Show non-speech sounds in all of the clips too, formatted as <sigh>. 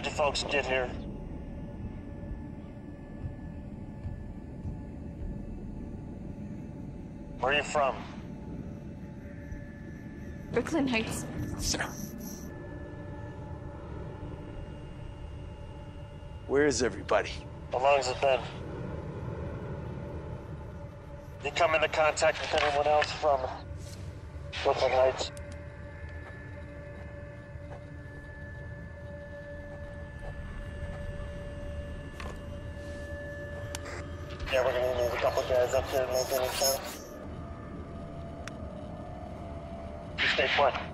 How'd you folks get here? Where are you from? Brooklyn Heights. Sir. Where is everybody? How long has it been? You come into contact with anyone else from Brooklyn Heights? Guys up there any sense. You stay put.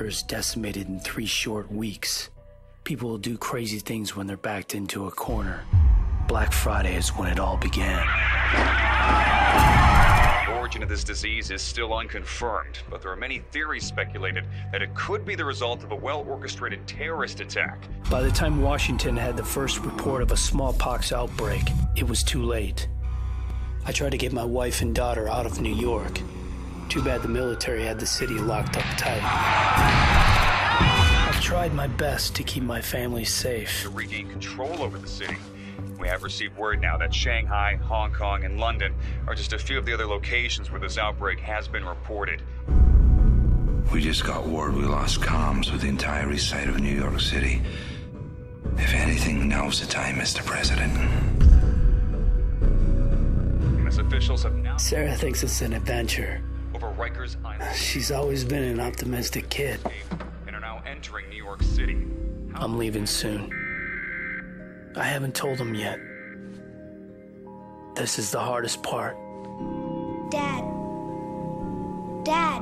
Yorkers decimated in three short weeks. People will do crazy things when they're backed into a corner. Black Friday is when it all began. The origin of this disease is still unconfirmed, but there are many theories speculated that it could be the result of a well orchestrated terrorist attack. By the time Washington had the first report of a smallpox outbreak, it was too late. I tried to get my wife and daughter out of New York. Too bad the military had the city locked up tight. I've tried my best to keep my family safe. To regain control over the city. We have received word now that Shanghai, Hong Kong, and London are just a few of the other locations where this outbreak has been reported. We just got word we lost comms with the entire east side of New York City. If anything, now's the time, Mr. President. US officials have now Sarah thinks it's an adventure. Over Rikers Island She's always been an optimistic kid. and are now entering New York City. I'm leaving soon. I haven't told them yet. This is the hardest part. Dad. Dad.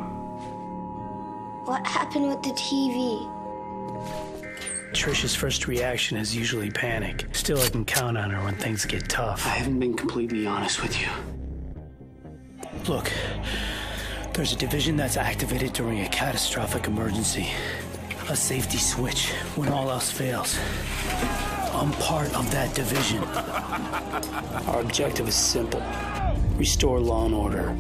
What happened with the TV? Trisha's first reaction is usually panic. Still, I can count on her when things get tough. I haven't been completely honest with you. Look, there's a division that's activated during a catastrophic emergency. A safety switch when all else fails. I'm part of that division. Our objective is simple restore law and order.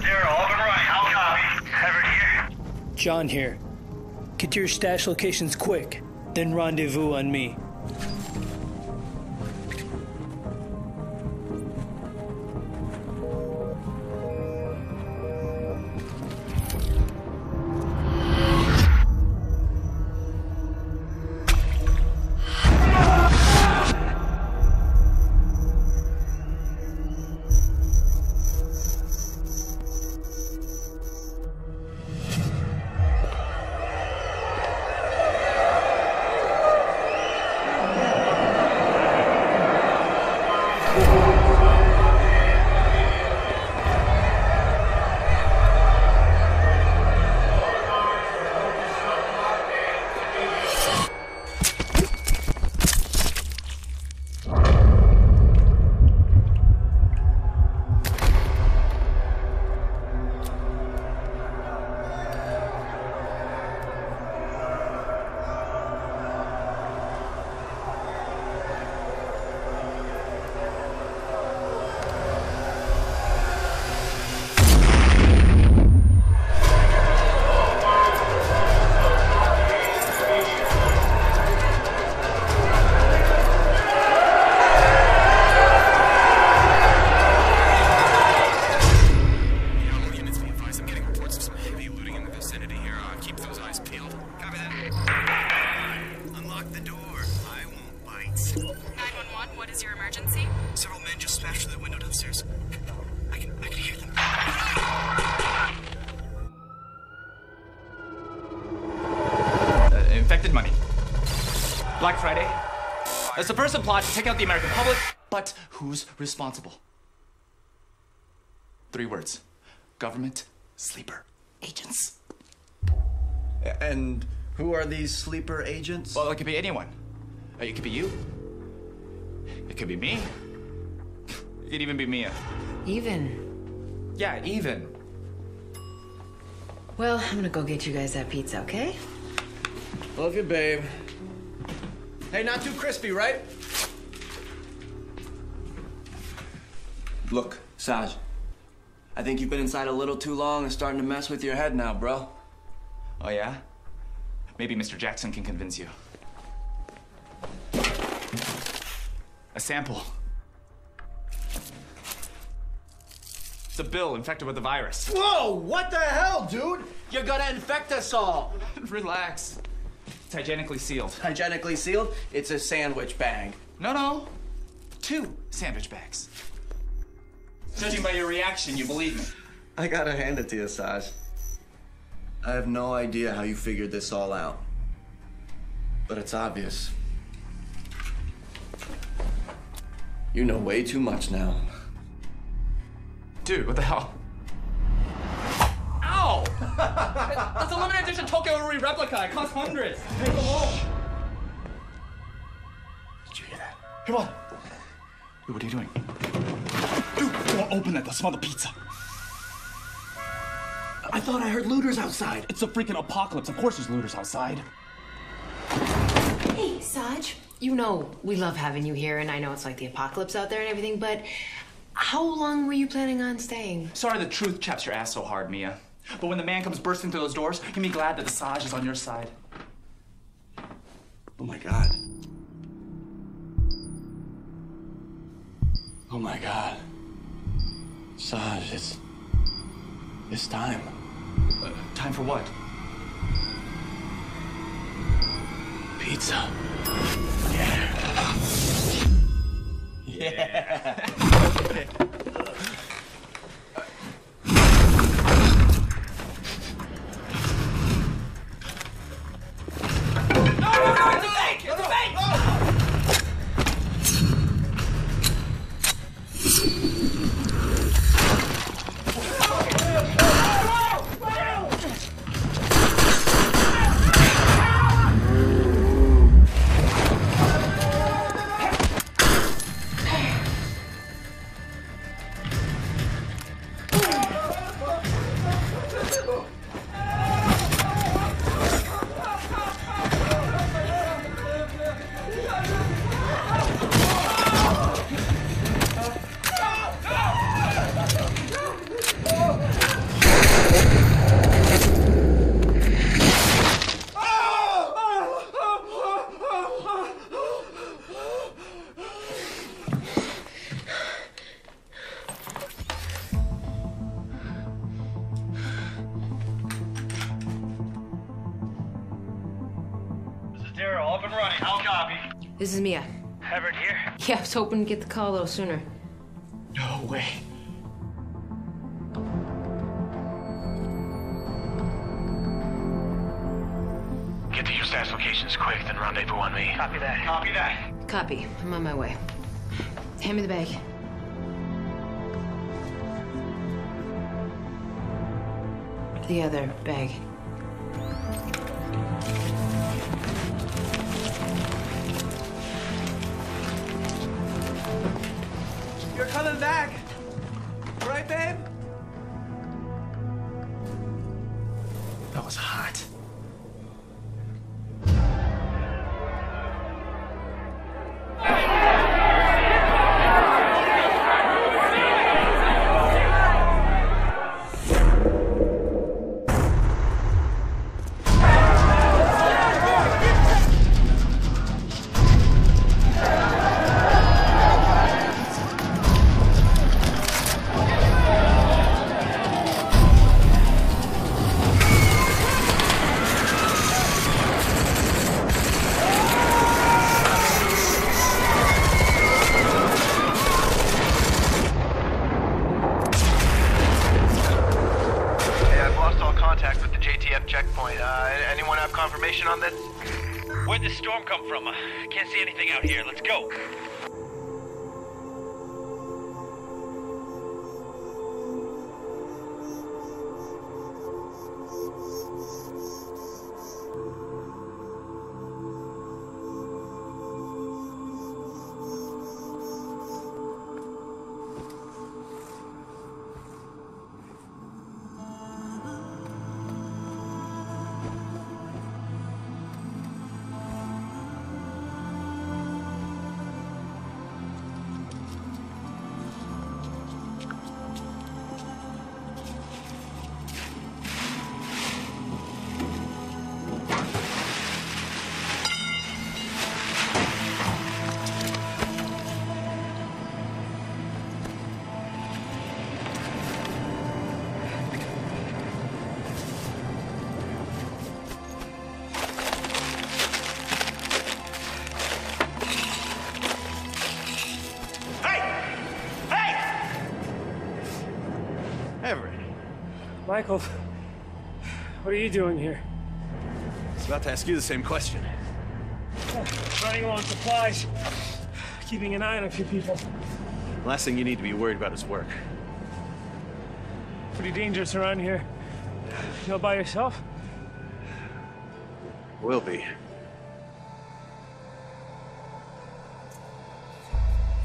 Zero, open right. How copy? Everett here. John here. Get to your stash locations quick, then rendezvous on me. Infected money. Black Friday. It's a subversive plot to take out the American public, but who's responsible? Three words government sleeper agents. And who are these sleeper agents? Well, it could be anyone. Uh, It could be you. It could be me. It could even be Mia. Even. Yeah, even. Well, I'm gonna go get you guys that pizza, okay? Love you, babe. Hey, not too crispy, right? Look, Saj. I think you've been inside a little too long and starting to mess with your head now, bro. Oh, yeah? Maybe Mr. Jackson can convince you. A sample. It's a bill infected with the virus. Whoa! What the hell, dude? You're gonna infect us all. <laughs> Relax. It's hygienically sealed. Hygienically sealed? It's a sandwich bag. No, no. Two sandwich bags. Judging by your reaction, you believe me. I gotta hand it to you, Saj. I have no idea how you figured this all out. But it's obvious. You know way too much now. Dude, what the hell? Ow! That's a limited edition Tokyo Ori replica. It costs hundreds. Hey, come on. Did you hear that? Hey, what? Dude, what are you doing? Dude, don't open that. They'll smell the pizza. I thought I heard looters outside. It's a freaking apocalypse. Of course there's looters outside. Hey, Saj. You know we love having you here, and I know it's like the apocalypse out there and everything, but how long were you planning on staying? Sorry the truth chaps your ass so hard, Mia. But when the man comes bursting through those doors, you can be glad that the Saj is on your side. Oh my god. Oh my god. Saj, it's. It's time. Uh, time for what? Pizza. Yeah. is <laughs> was hoping to get the call a little sooner. No way. Get to your stash locations quick, then rendezvous on me. Copy that. Copy that. Copy. I'm on my way. Hand me the bag. The other bag. You're coming back. contact with the JTF checkpoint. Uh, anyone have confirmation on this? Where'd this storm come from? Uh, can't see anything out here. Let's go. Michael, what are you doing here? I was about to ask you the same question. Running on supplies. Keeping an eye on a few people. Last thing you need to be worried about is work. Pretty dangerous around here. You all by yourself? Will be.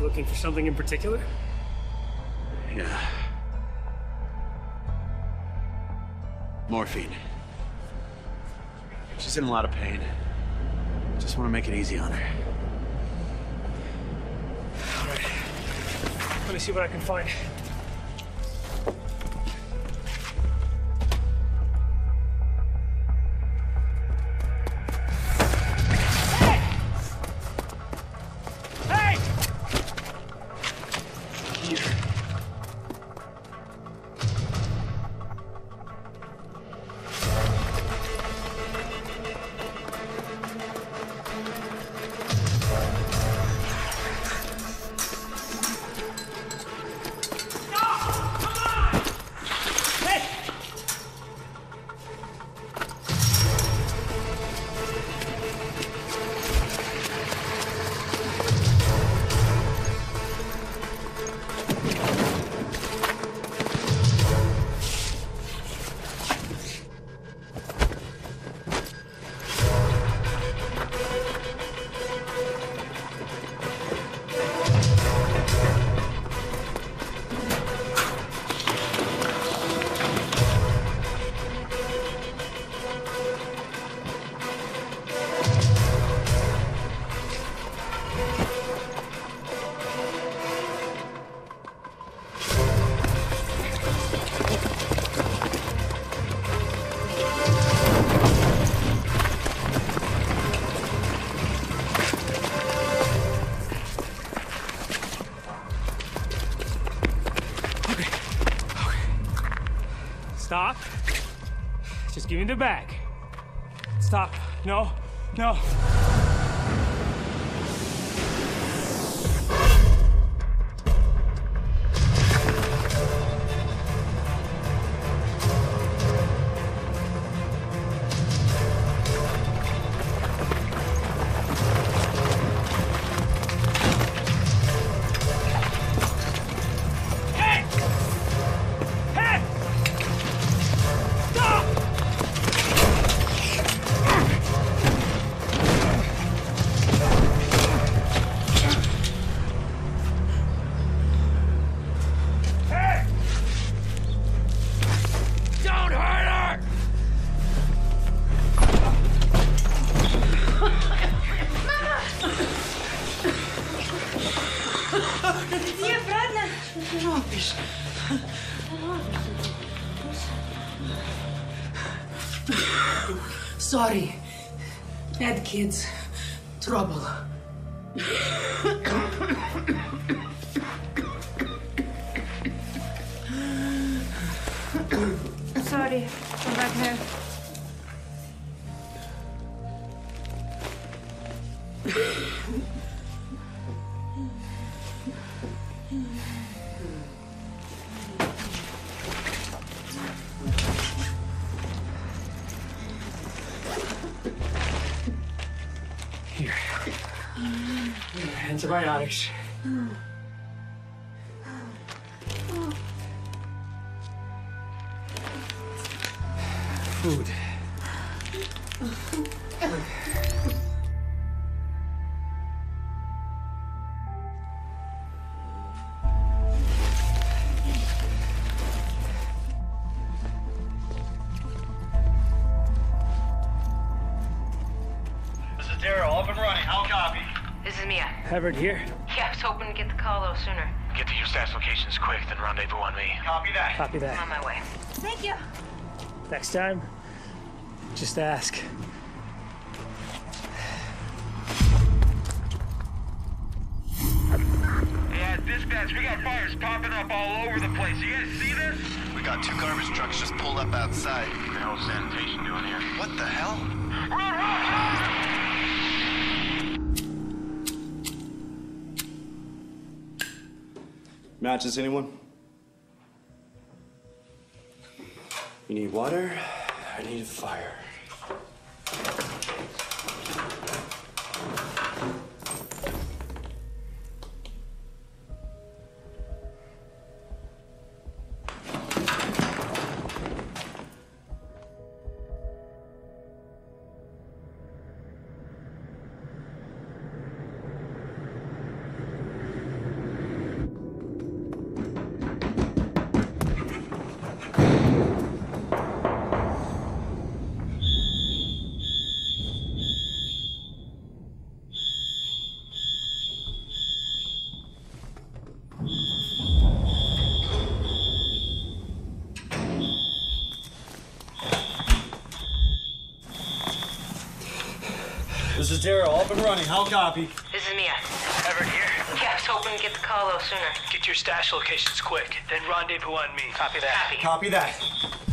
Looking for something in particular? Morphine. She's in a lot of pain. Just want to make it easy on her. All right. Let me see what I can find. Give me. Stop. No. No. Kids. Antibiotics. Food. Everett here. Yeah, I was hoping to get the call a little sooner. Get to your stash locations quick, then rendezvous on me. Copy that. Copy I'm that. on my way. Thank you. Next time, just ask. Yeah, dispatch, we got fires popping up all over the place. You guys see this? We got two garbage trucks just pulled up outside. What the hell is sanitation doing here? What the hell? Run, run, run! Matches, anyone? You need water? I need fire. This is Daryl, up and running. How copy? This is Mia. Everett here. Yeah, I was hoping to get the call a little sooner. Get your stash locations quick, then rendezvous on me. Copy that. Copy. Copy that.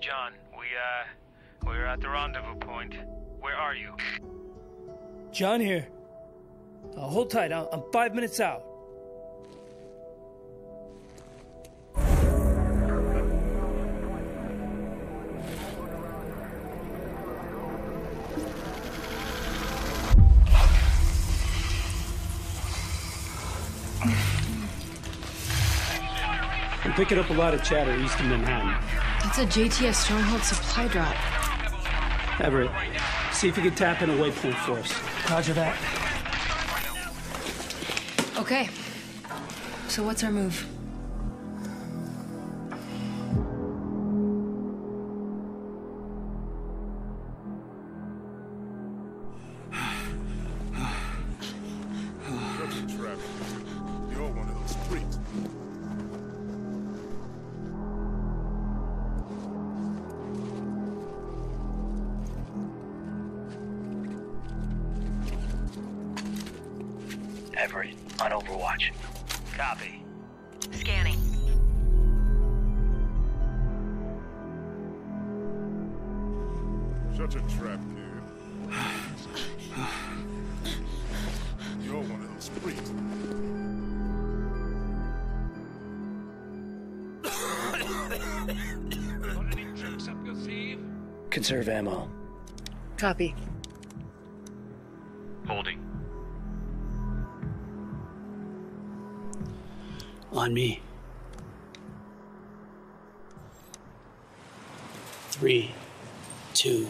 John. We, uh, we're at the rendezvous point. Where are you? John here. Uh, hold tight. I'm I'm five minutes out. I'm picking up a lot of chatter east of Manhattan. That's a JTF Stronghold supply drop. Everett, see if you can tap in a waypoint for us. Roger that. Okay. So what's our move? Conserve ammo. Copy. Holding. On me. Three, two.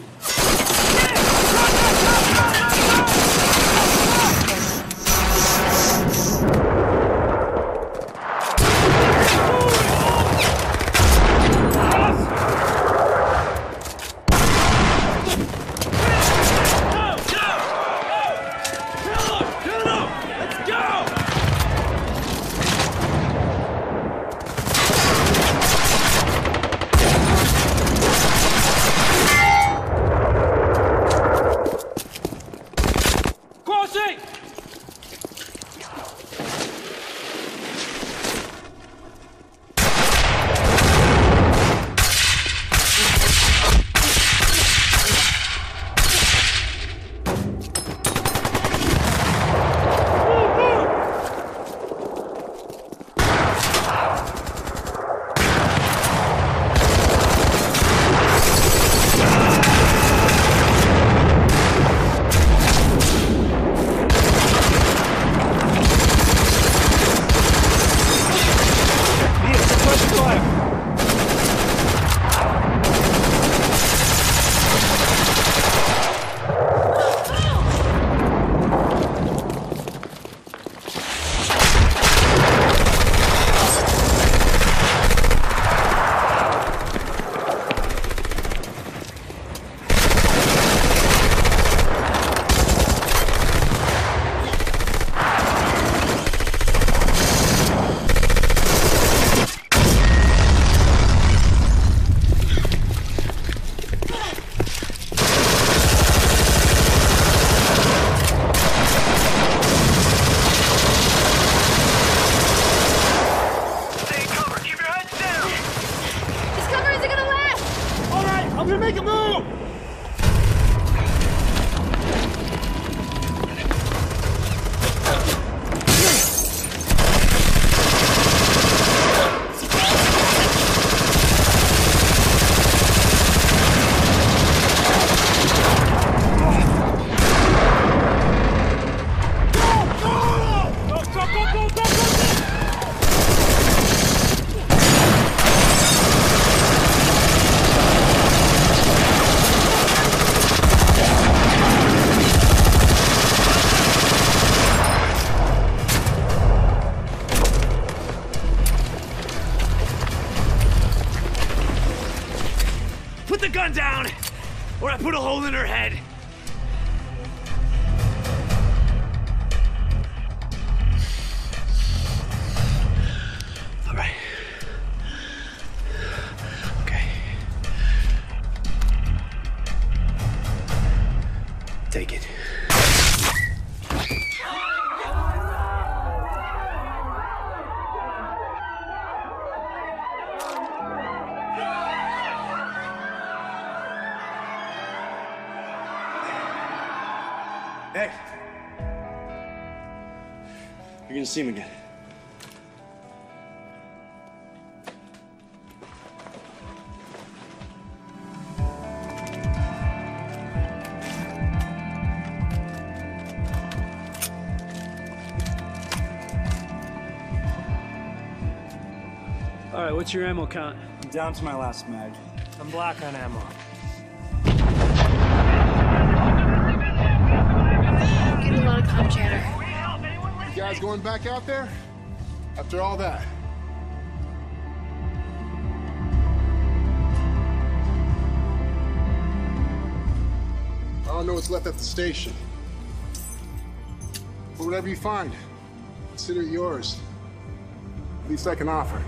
Put the gun down, or I put a hole in her head. See him again. All right, what's your ammo count? I'm down to my last mag. I'm black on ammo. Getting a lot of com chatter. Guys going back out there? After all that? I don't know what's left at the station. But whatever you find, consider it yours. At least I can offer.